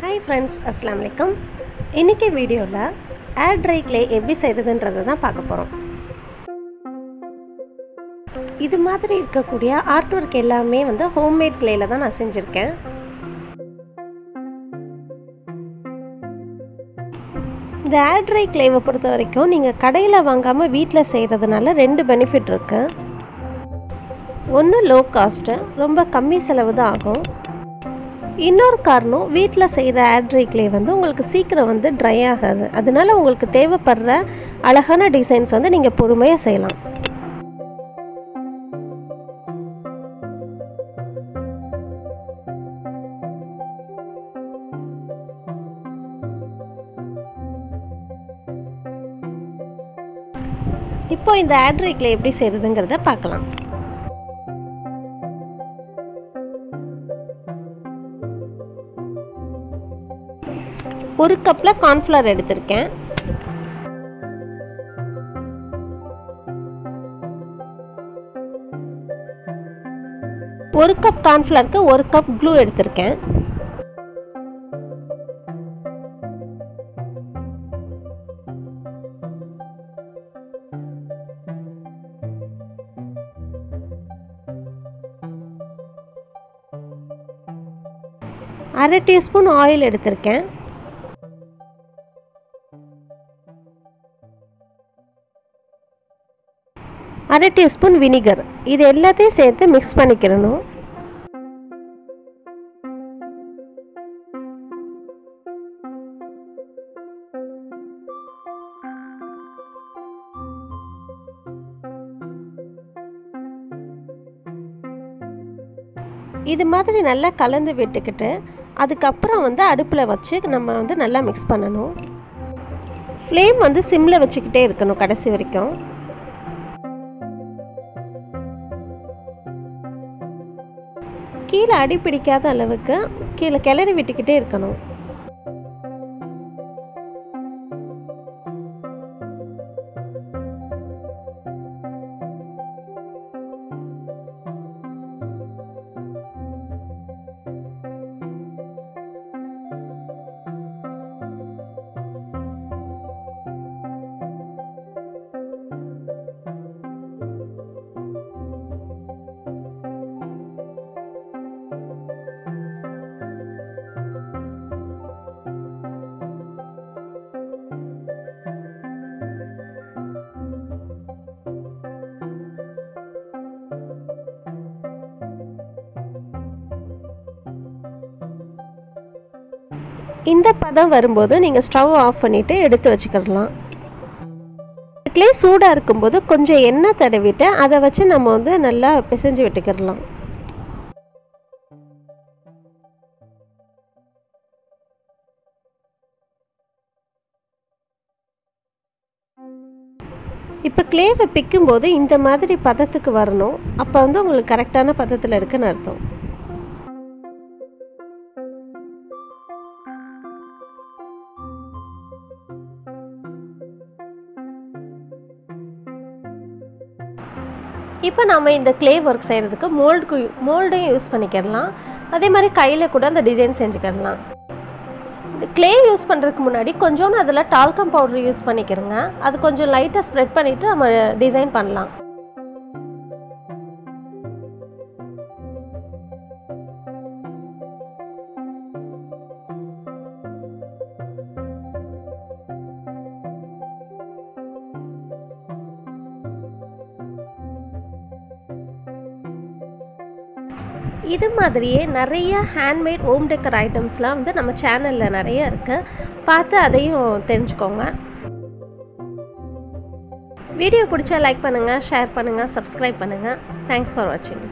Hi friends அஸ்லாம் வலைக்கம் இன்றைக்கி வீடியோவில் ஏர் ட்ரை க்ளே எப்படி செய்கிறதுன்றதை தான் பார்க்க போகிறோம் இது மாதிரி இருக்கக்கூடிய ஆர்ட் ஒர்க் எல்லாமே வந்து ஹோம்மேட் கிளேயில் தான் நான் செஞ்சுருக்கேன். இந்த ஏர் ட்ரை க்ளேவை பொறுத்த வரைக்கும் நீங்கள் கடையில் வாங்காமல் வீட்டில் செய்கிறதுனால ரெண்டு பெனிஃபிட் இருக்குது ஒன்று லோ காஸ்ட்டு ரொம்ப கம்மி செலவு தான் ஆகும். இன்னொரு காரணம் வீட்டில் செய்கிற ஆட்ரி க்ளே வந்து உங்களுக்கு சீக்கிரம் வந்து ட்ரை ஆகாது. அதனால உங்களுக்கு தேவைப்படுற அழகான டிசைன்ஸ் வந்து நீங்கள் பொறுமையாக செய்யலாம். இப்போ இந்த ஆட்ரி எப்படி செய்கிறதுங்கிறத பார்க்கலாம். ஒரு கப்பில் கார்ன்ஃப்ளவர் எடுத்திருக்கேன். ஒரு கப் கார்ன்ஃப்ளவருக்கு ஒரு கப் க்ளூ எடுத்திருக்கேன். அரை டீஸ்பூன் ஆயில் எடுத்திருக்கேன். அரை டீஸ்பூன் வினிகர். இது எல்லாத்தையும் சேர்த்து மிக்ஸ் பண்ணிக்கிறணும். இது மாதிரி நல்லா கலந்து விட்டுக்கிட்டு அதுக்கப்புறம் வந்து அடுப்பில் வச்சு நம்ம வந்து நல்லா மிக்ஸ் பண்ணணும். ஃப்ளேம் வந்து சிம்மில் வச்சுக்கிட்டே இருக்கணும் கடைசி வரைக்கும். கீழே அடி பிடிக்காத அளவுக்கு கீழே கிளறி விட்டுக்கிட்டே இருக்கணும். இந்த பதம் வரும்போது நீங்கள் ஸ்டவ் ஆஃப் பண்ணிவிட்டு எடுத்து வச்சுக்கிடலாம். இதுலேயே சூடாக இருக்கும்போது கொஞ்சம் எண்ணெய் தடவிட்டு அதை வச்சு நம்ம வந்து நல்லா பிசைஞ்சு விட்டுக்கிடலாம். இப்போ கிளேவை பிக்கும்போது இந்த மாதிரி பதத்துக்கு வரணும். அப்போ வந்து உங்களுக்கு கரெக்டான பதத்தில் இருக்குன்னு அர்த்தம். இப்போ நம்ம இந்த க்ளே ஒர்க் செய்கிறதுக்கு மோல்டுக்கு மோல்டையும் யூஸ் பண்ணிக்கிடலாம். அதே மாதிரி கையில் கூட அந்த டிசைன் செஞ்சுக்கிடலாம். இந்த க்ளே யூஸ் பண்ணுறதுக்கு முன்னாடி கொஞ்சோண்டு அதில் டால்கம் பவுடர் யூஸ் பண்ணிக்கிறோங்க. அது கொஞ்சம் லைட்டாக ஸ்ப்ரெட் பண்ணிவிட்டு நம்ம டிசைன் பண்ணலாம். இது மாதிரியே நிறைய ஹேண்ட்மேட் ஹோம் டெக்கர் ஐட்டம்ஸ்லாம் வந்து நம்ம சேனலில் நிறைய இருக்குது பார்த்து அதையும் தெரிஞ்சுக்கோங்க. வீடியோ பிடிச்சா லைக் பண்ணுங்கள் ஷேர் பண்ணுங்கள் சப்ஸ்கிரைப் பண்ணுங்கள் தேங்க்ஸ் ஃபார் வாட்சிங்